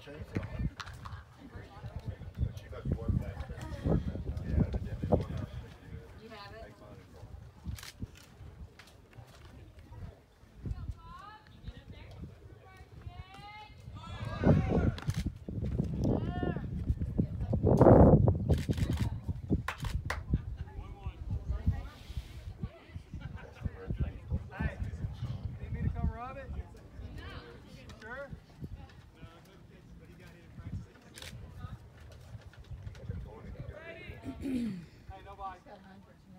change Bye-bye.